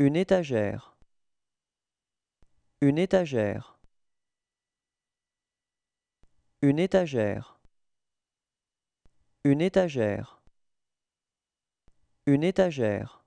Une étagère. Une étagère. Une étagère. Une étagère. Une étagère.